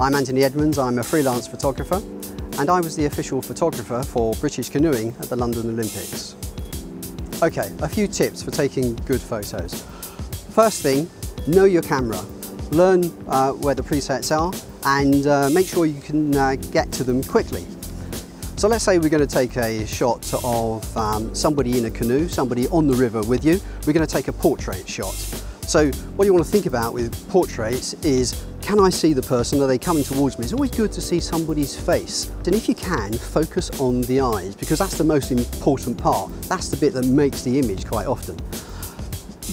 I'm Anthony Edmonds, I'm a freelance photographer and I was the official photographer for British canoeing at the London Olympics. Okay, a few tips for taking good photos. First thing, know your camera. Learn uh, where the presets are and uh, make sure you can uh, get to them quickly. So let's say we're going to take a shot of um, somebody in a canoe, somebody on the river with you. We're going to take a portrait shot. So what you want to think about with portraits is, can I see the person? Are they coming towards me? It's always good to see somebody's face. And if you can, focus on the eyes because that's the most important part. That's the bit that makes the image quite often.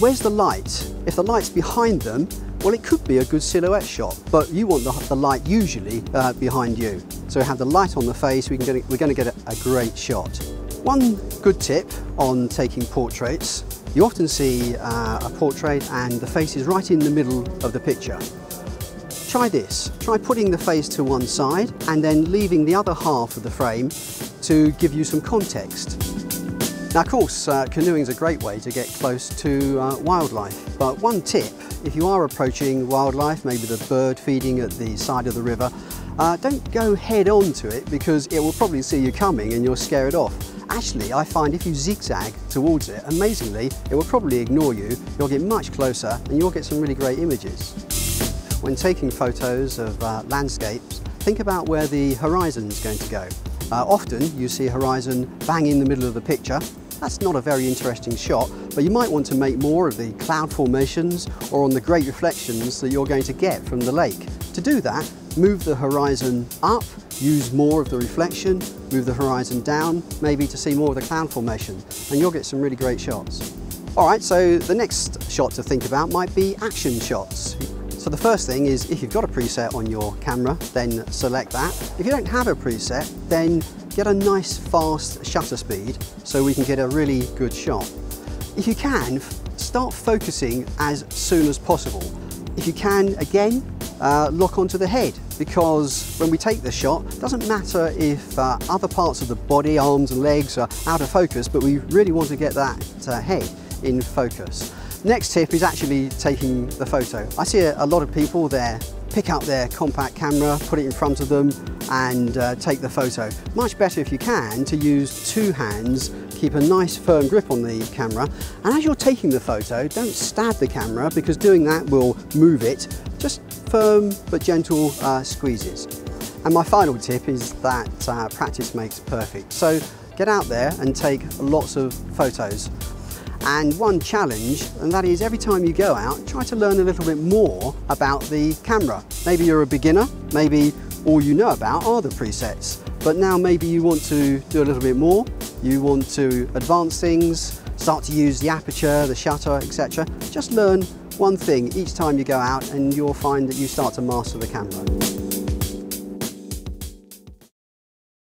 Where's the light? If the light's behind them, well, it could be a good silhouette shot, but you want the, the light usually uh, behind you. So have the light on the face, we can get, we're going to get a, a great shot. One good tip on taking portraits, you often see uh, a portrait and the face is right in the middle of the picture. Try this, try putting the face to one side and then leaving the other half of the frame to give you some context. Now of course, uh, canoeing is a great way to get close to uh, wildlife, but one tip, if you are approaching wildlife, maybe the bird feeding at the side of the river, uh, don't go head on to it because it will probably see you coming and you'll scare it off. Actually, I find if you zigzag towards it, amazingly, it will probably ignore you, you'll get much closer and you'll get some really great images. When taking photos of uh, landscapes, think about where the horizon is going to go. Uh, often you see a horizon bang in the middle of the picture that's not a very interesting shot, but you might want to make more of the cloud formations or on the great reflections that you're going to get from the lake. To do that, move the horizon up, use more of the reflection, move the horizon down, maybe to see more of the cloud formation, and you'll get some really great shots. All right, so the next shot to think about might be action shots. So the first thing is if you've got a preset on your camera, then select that. If you don't have a preset, then get a nice fast shutter speed so we can get a really good shot. If you can, start focusing as soon as possible. If you can, again, uh, lock onto the head because when we take the shot, doesn't matter if uh, other parts of the body, arms and legs are out of focus, but we really want to get that uh, head in focus. Next tip is actually taking the photo. I see a, a lot of people there pick up their compact camera, put it in front of them and uh, take the photo. Much better if you can to use two hands, keep a nice firm grip on the camera and as you're taking the photo don't stab the camera because doing that will move it, just firm but gentle uh, squeezes. And my final tip is that uh, practice makes perfect. So get out there and take lots of photos and one challenge and that is every time you go out try to learn a little bit more about the camera. Maybe you're a beginner, maybe all you know about are the presets but now maybe you want to do a little bit more, you want to advance things, start to use the aperture, the shutter etc. Just learn one thing each time you go out and you'll find that you start to master the camera.